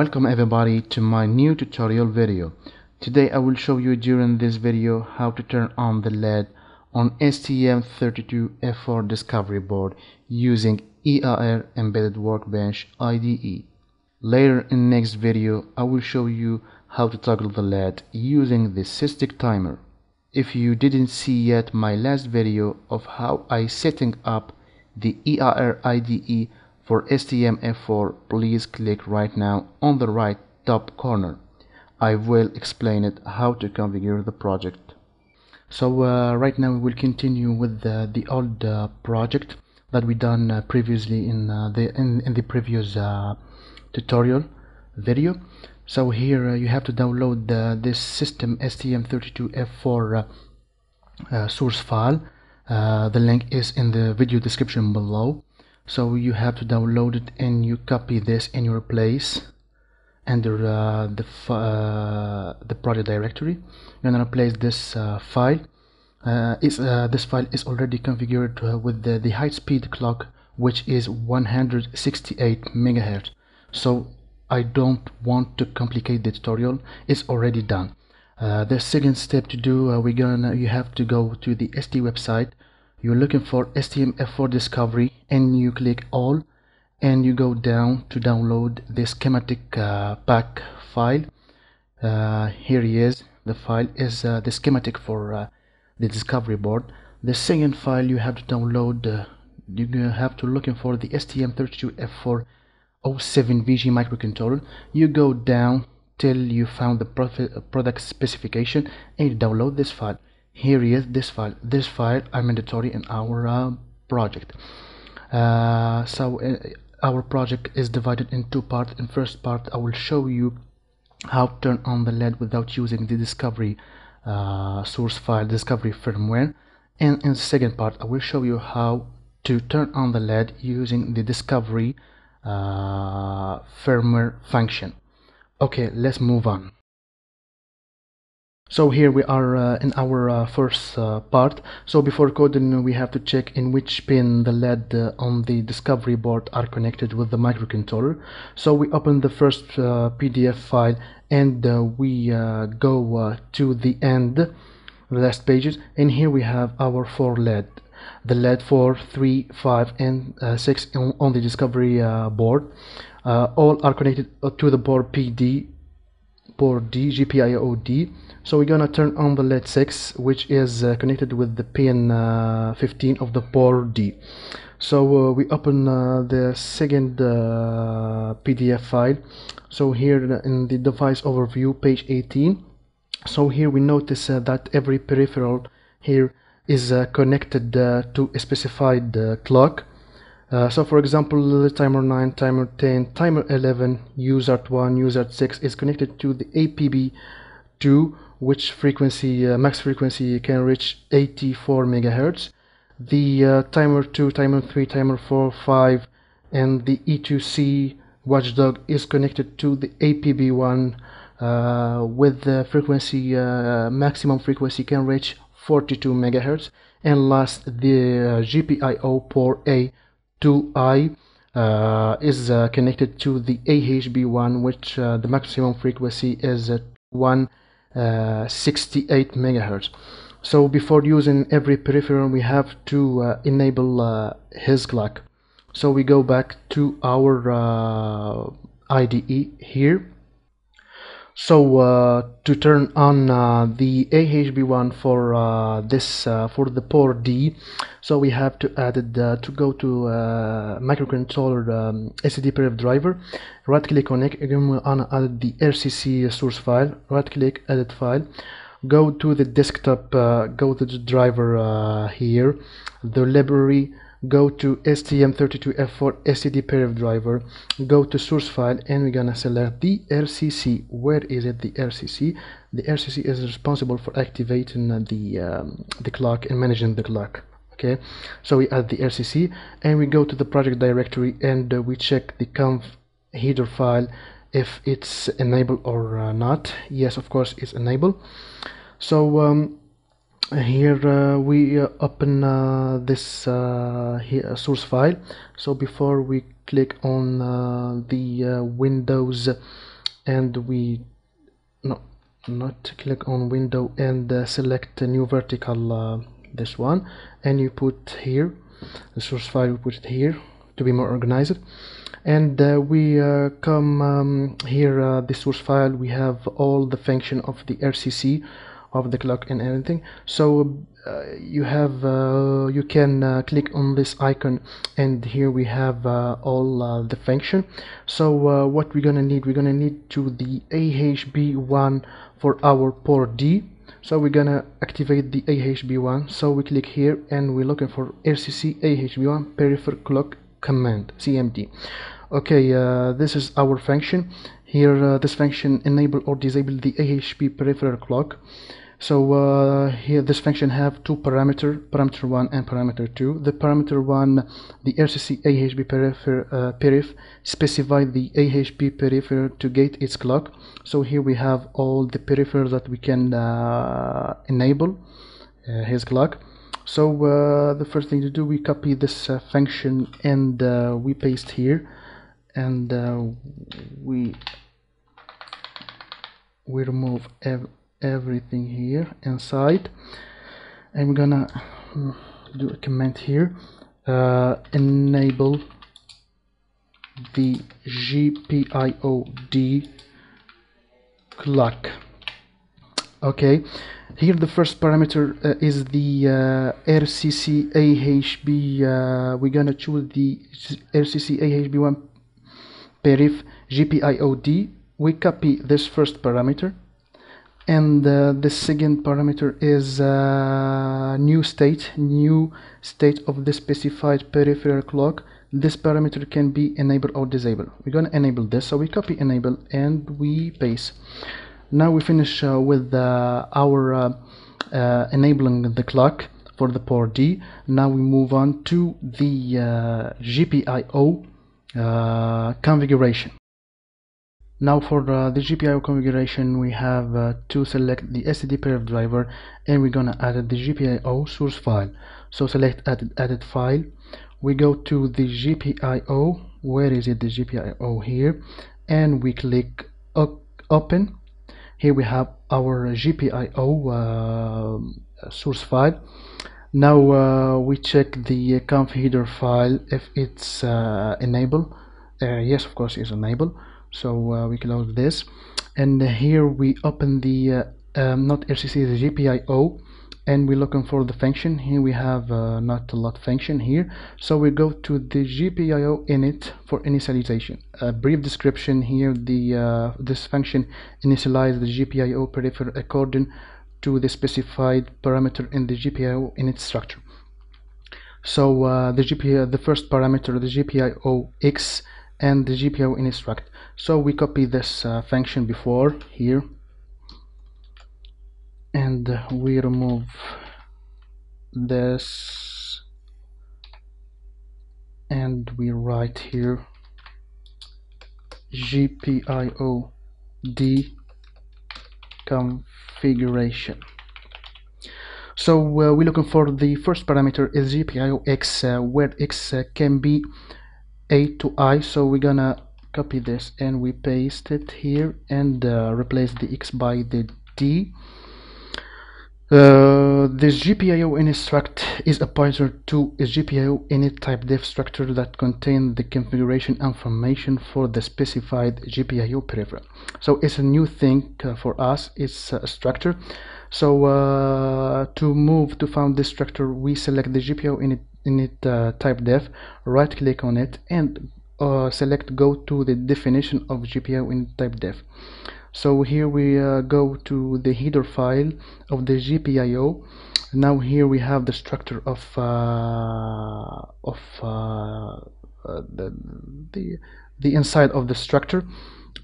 Welcome everybody to my new tutorial video. Today I will show you during this video how to turn on the LED on STM32F4 Discovery board using IAR Embedded Workbench IDE. Later in next video I will show you how to toggle the LED using the SysTick timer. If you didn't see yet my last video of how I setting up the IAR IDE for STM-F4 please click right now on the right top corner. I will explain it how to configure the project. So uh, right now we will continue with the, old uh, project that we done uh, previously in uh, the in, in the previous uh, tutorial video. So here you have to download this system STM32F4 source file. the link is in the video description below so you have to download it and you copy this in your place under uh, the uh, the project directory. You're gonna place this uh, file. Uh, is uh, this file is already configured uh, with the, the high speed clock which is 168 megahertz. So I don't want to complicate the tutorial. It's already done. The second step to do we're gonna you have to go to the ST website you're looking for STM-F4 discovery and you click all and you go down to download the schematic uh, pack file. Uh, here he is. The file is uh, the schematic for uh, the discovery board. The second file you have to download uh, you have to looking for the STM32F4 07VG microcontroller. You go down till you found the product specification and you download this file here is this file this file are mandatory in our uh, project. Uh, so uh, our project is divided in two parts. In first part I will show you how to turn on the LED without using the discovery uh, source file discovery firmware. And in the second part I will show you how to turn on the LED using the discovery uh, firmware function. Okay let's move on so here we are uh, in our uh, first uh, part. So before coding we have to check in which pin the LED uh, on the discovery board are connected with the microcontroller. So we open the first uh, PDF file and uh, we go to the end the last pages. And here we have our four LED the LED 4, 3, 5 and 6 on, on the discovery board. All are connected to the board PD port D GPIO D. So we're gonna turn on the LED 6 which is uh, connected with the pin uh, 15 of the port D. So uh, we open uh, the second uh, PDF file. So here in the device overview page 18 so here we notice uh, that every peripheral here is connected to a specified clock uh, so for example, the timer 9, timer 10, timer 11, USART1, USART6 is connected to the APB2 which frequency, uh, max frequency can reach 84 megahertz. The uh, timer 2, timer 3, timer 4, 5 and the I2C watchdog is connected to the APB1 uh, with the frequency, uh, maximum frequency can reach 42 megahertz and last the GPIO port A 2i uh, is uh, connected to the AHB1 which uh, the maximum frequency is at 168 megahertz. So before using every peripheral we have to uh, enable uh, his clock. So we go back to our uh, IDE here so uh, to turn on uh, the AHB1 for uh, this uh, for the port D so we have to add uh, to go to uh, microcontroller um, driver. Right click on it. Again we on add the RCC source file. Right click edit file. Go to the desktop go to the driver here. The library go to STM32F4 STD perif driver go to source file and we're gonna select the RCC where is it? The RCC the RCC is responsible for activating the um, the clock and managing the clock okay? So we add the RCC and we go to the project directory and uh, we check the conf header file if it's enabled or uh, not. Yes of course it's enabled. So um, here uh, we uh, open uh, this uh, here, source file. So before we click on uh, the uh, windows and we no not click on window and uh, select new vertical uh, this one. And you put here the source file we put it here to be more organized. And uh, we uh, come um, here uh, the source file we have all the function of the RCC of the clock and everything. So uh, you have uh, you can uh, click on this icon and here we have all the function. So what we're gonna need we're gonna need to the AHB1 for our port D. So we're gonna activate the AHB1 so we click here and we're looking for RCC AHB1 peripheral clock command CMD okay uh, this is our function here uh, this function enable or disable the AHB peripheral clock. So uh, here this function have two parameter parameter 1 and parameter 2 the parameter 1 the RCC AHB peripher, uh, perif specify the AHB peripheral to gate its clock. So here we have all the peripherals that we can uh, enable uh, his clock. So uh, the first thing to do we copy this function and we paste here and we we remove ev everything here inside. We're gonna do a comment here uh, enable the GPIO-D clock. Okay here the first parameter uh, is the uh, RCC AHB uh, we're gonna choose the RCC AHB1 perif GPIO-D we copy this first parameter and uh, the second parameter is uh, new state new state of the specified peripheral clock. This parameter can be enabled or disabled. We're going to enable this so we copy enable and we paste. Now we finish uh, with uh, our uh, uh, enabling the clock for the port D. Now we move on to the GPIO configuration. Now for uh, the GPIO configuration we have uh, to select the STD perif driver and we're gonna add the GPIO source file. So select added, added file. We go to the GPIO where is it the GPIO here. And we click open. Here we have our GPIO uh, source file now uh, we check the configure file if it's uh, enabled. Uh, yes of course it's enabled. So uh, we close this. And here we open the uh, um, not RCC the GPIO and we're looking for the function. Here we have uh, not a lot function here. So we go to the GPIO init for initialization. A brief description here the this function initialize the GPIO peripheral according to the specified parameter in the GPIO in its structure. So uh, the GPIO the first parameter the GPIO X and the GPIO in struct. so we copy this uh, function before here. And we remove this. And we write here GPIO D configuration. So uh, we're looking for the first parameter is GPIO X uh, where X uh, can be A to I. So we're gonna copy this and we paste it here and uh, replace the x by the d uh, this GPIO instruct is a pointer to a GPIO init type def structure that contains the configuration information for the specified GPIO peripheral. So it's a new thing uh, for us. It's a structure. So uh, to move to found this structure, we select the GPIO init, init uh, type def, right click on it, and uh, select go to the definition of GPIO in type def. So here we uh, go to the header file of the GPIO now here we have the structure of uh, of uh, uh the, the the inside of the structure.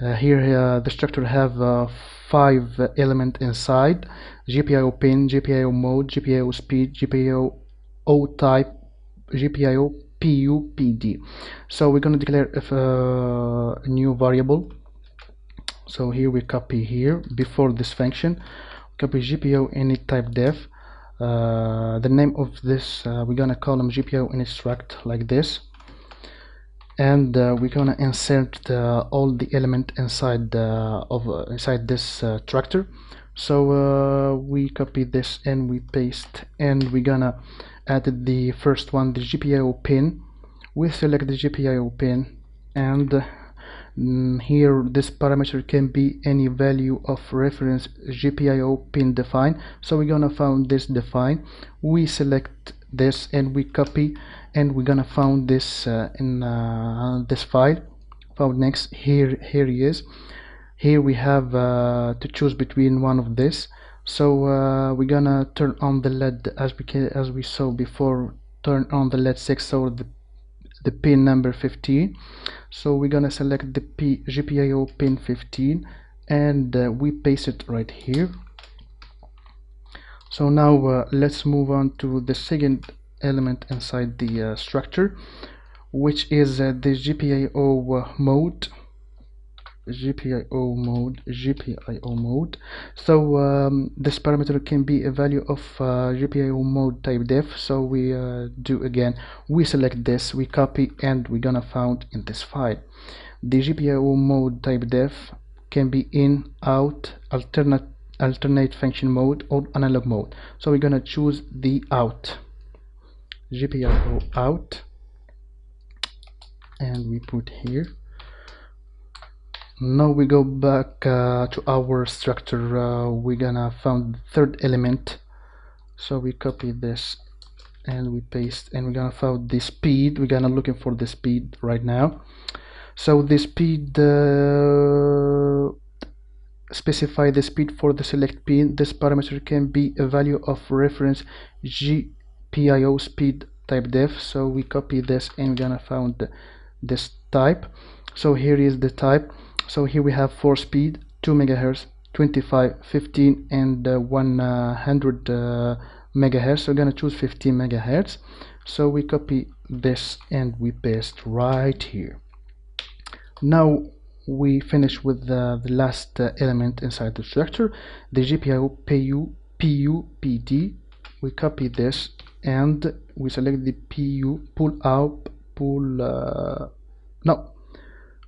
Uh, here the structure have five element inside GPIO pin GPIO mode GPIO speed GPIO O type GPIO PUPD so we're going to declare if, uh, a new variable. So here we copy here. Before this function copy GPO init type def. Uh, the name of this uh, we're gonna call them GPO init struct like this. And uh, we're gonna insert uh, all the element inside of inside this tractor so we copy this and we paste and we're gonna add the first one the GPIO pin we select the GPIO pin and mm, here this parameter can be any value of reference GPIO pin define. So we're gonna find this define. We select this and we copy and we're gonna find this uh, in uh, this file. Found next here here he is. Here we have uh, to choose between one of this so uh, we're gonna turn on the LED as we can, as we saw before. Turn on the LED 6 so the, the pin number 15 so we're gonna select the P, GPIO pin 15 and uh, we paste it right here. So now uh, let's move on to the second element inside the uh, structure which is uh, the GPIO mode GPIO mode GPIO mode. So um, this parameter can be a value of uh, GPIO mode type def. So we uh, do again we select this we copy and we're gonna found in this file. The GPIO mode type def can be in out alternate alternate function mode or analog mode. So we're gonna choose the out. GPIO out. And we put here now we go back uh, to our structure. Uh, we're gonna found the third element. So we copy this and we paste and we're gonna found the speed. We're gonna looking for the speed right now. So the speed uh, specify the speed for the select pin this parameter can be a value of reference GPIO speed type def. So we copy this and we're gonna found this type. So here is the type so here we have four speed 2 megahertz 25 15 and uh, 100 uh, megahertz. So we're gonna choose 15 megahertz. So we copy this and we paste right here. Now we finish with the, the last uh, element inside the structure the GPIO PU PU PD we copy this and we select the PU pull out pull uh, no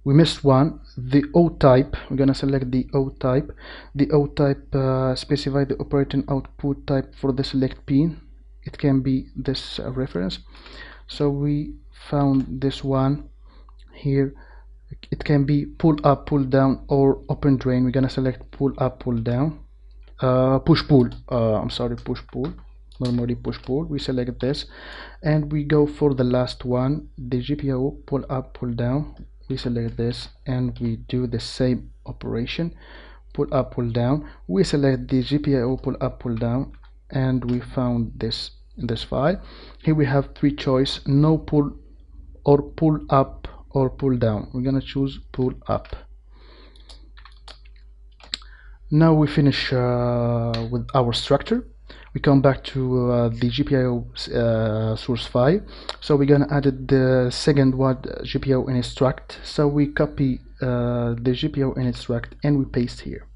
we missed one the O type we're gonna select the O type the O type uh, specify the operating output type for the select pin. It can be this uh, reference. So we found this one here. It can be pull up pull down or open drain. We're gonna select pull up pull down. Uh, push pull. Uh, I'm sorry push pull. Normally push pull. We select this. And we go for the last one the GPIO pull up pull down we select this and we do the same operation. Pull up pull down. We select the GPIO pull up pull down and we found this in this file. Here we have three choice no pull or pull up or pull down. We're gonna choose pull up. Now we finish uh, with our structure we come back to uh, the GPIO uh, source file. So we're gonna add the second one GPIO instruct so we copy uh, the GPIO instruct and we paste here.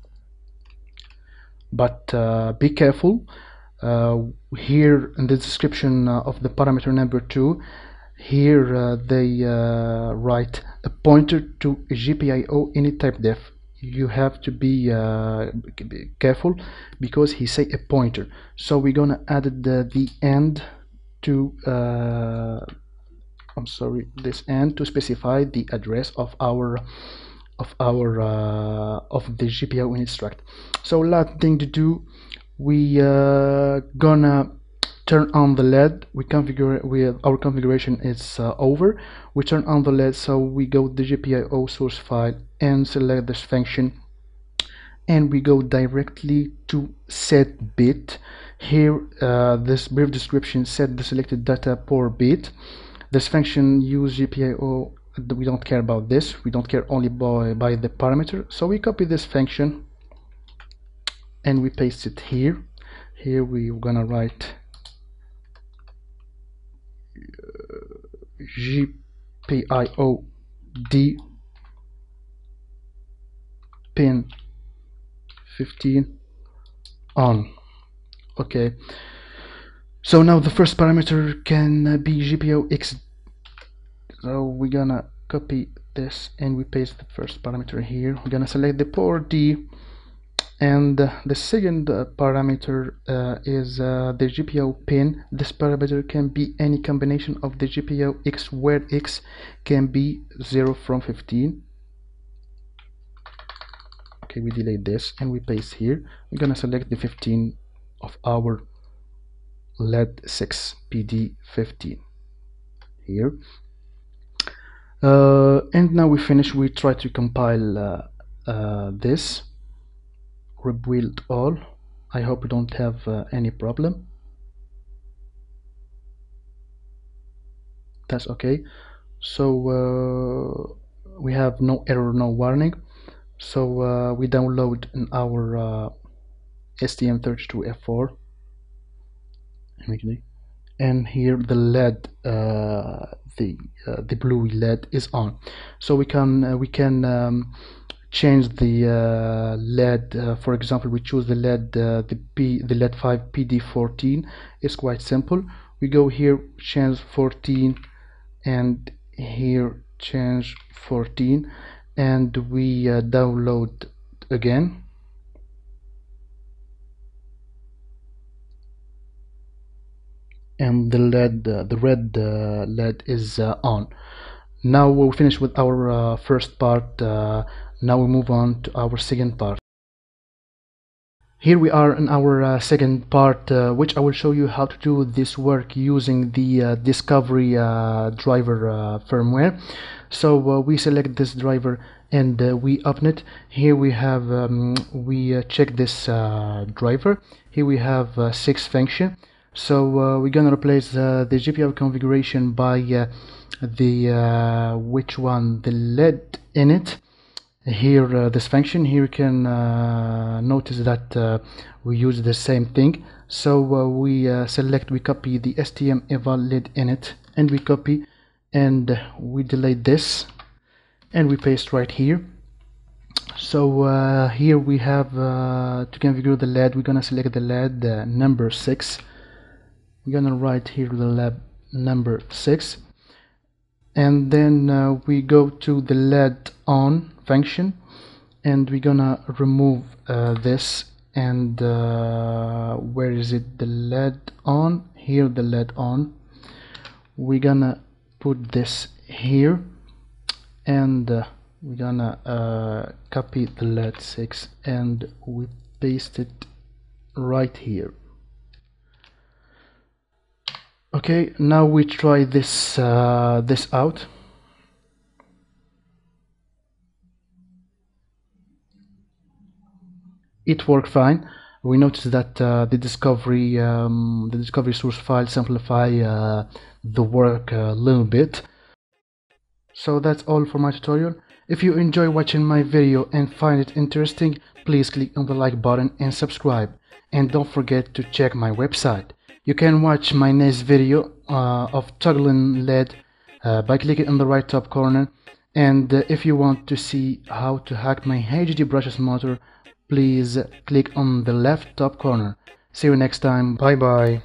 But uh, be careful. Uh, here in the description uh, of the parameter number two here they write a pointer to GPIO any type def you have to be, uh, careful because he say a pointer. So we're gonna add the, the end to uh, I'm sorry this end to specify the address of our of our uh, of the GPIO instruct. So last thing to do we uh, gonna turn on the LED we configure with our configuration is uh, over. We turn on the LED so we go the GPIO source file and select this function. And we go directly to set bit. Here uh, this brief description set the selected data per bit. This function use GPIO we don't care about this. We don't care only by, by the parameter. So we copy this function and we paste it here. Here we're gonna write GPIO D pin 15 on. Okay. So now the first parameter can uh, be GPIO X. So we're gonna copy this and we paste the first parameter here. We're gonna select the port D and the second uh, parameter uh, is uh, the GPIO pin. This parameter can be any combination of the GPIO X where X can be 0 from 15 okay we delete this and we paste here. We're gonna select the 15 of our LED 6 PD 15 here. Uh, and now we finish. We try to compile uh, uh, this rebuild all. I hope you don't have uh, any problem. That's okay. So uh, we have no error no warning. So uh, we download in our uh, STM32F4 and here the LED uh, the uh, the blue LED is on. So we can uh, we can um, change the uh, LED uh, for example we choose the LED uh, the P the LED 5 PD14 it's quite simple. We go here change 14 and here change 14 and we uh, download again. And the LED uh, the red uh, LED is on. Now we'll finish with our first part now we move on to our second part. Here we are in our uh, second part uh, which I will show you how to do this work using the uh, discovery uh, driver uh, firmware. So uh, we select this driver and we open it. Here we have um, we check this driver. Here we have six function. So we're gonna replace the GPIO configuration by the which one? The LED in it here uh, this function here you can uh, notice that uh, we use the same thing. So uh, we uh, select we copy the STM eval LED init and we copy and we delete this and we paste right here. So uh, here we have to configure the LED we're gonna select the LED number 6 we're gonna write here the lab number 6 and then we go to the LED on function and we're gonna remove uh, this. And uh, where is it? The LED on? Here the LED on. We're gonna put this here. And uh, we're gonna uh, copy the LED 6 and we paste it right here okay now we try this uh, this out. It worked fine. We noticed that uh, the discovery um, the discovery source file simplify uh, the work a little bit. So that's all for my tutorial. If you enjoy watching my video and find it interesting please click on the like button and subscribe. And don't forget to check my website you can watch my next video uh, of toggling LED uh, by clicking on the right top corner and uh, if you want to see how to hack my HD brushes motor please click on the left top corner. See you next time. Bye bye.